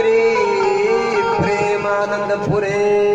नगरी प्रेमानंदपुरे।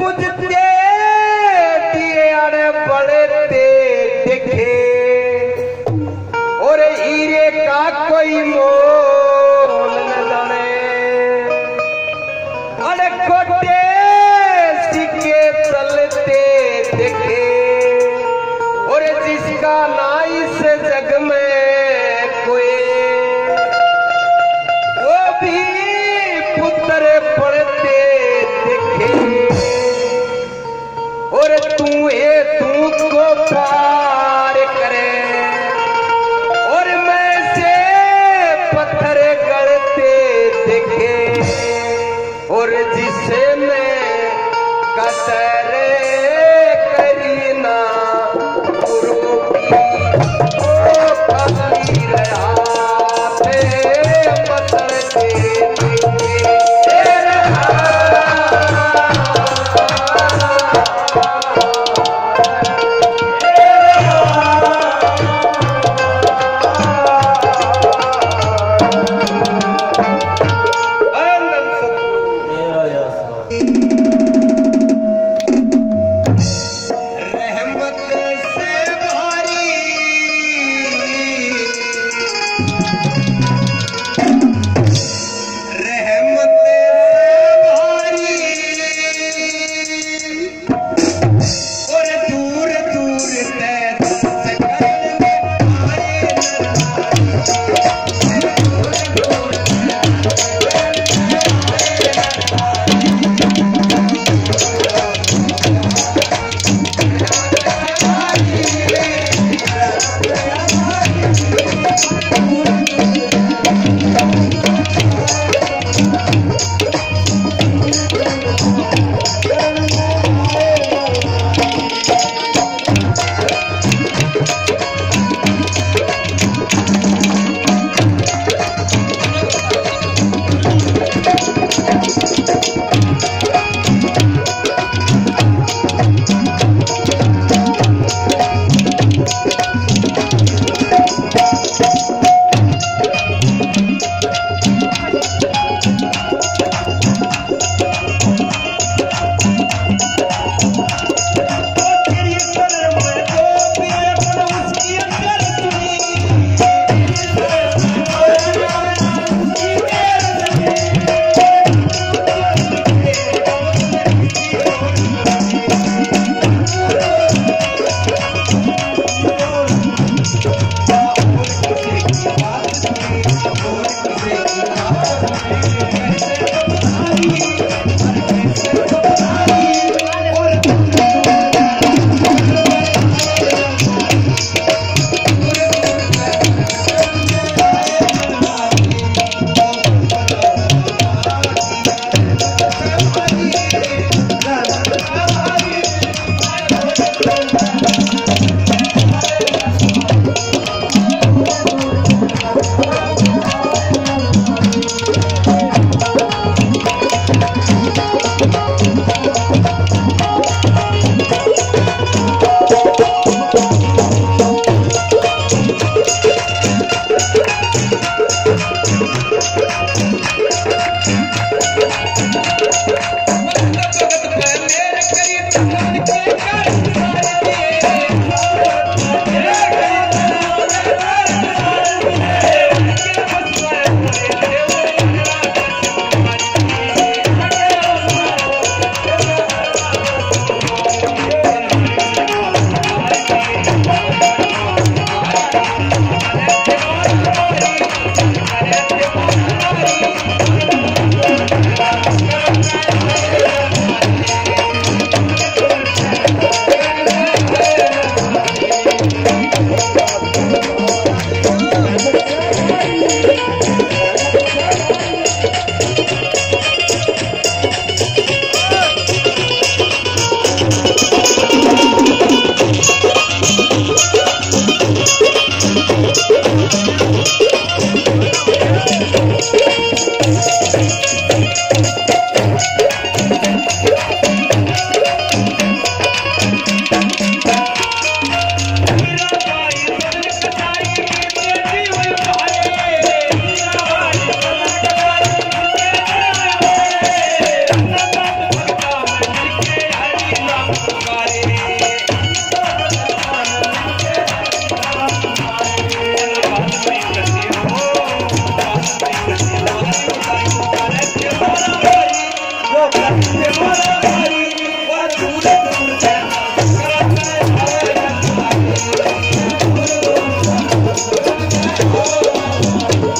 opposite कसर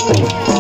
Música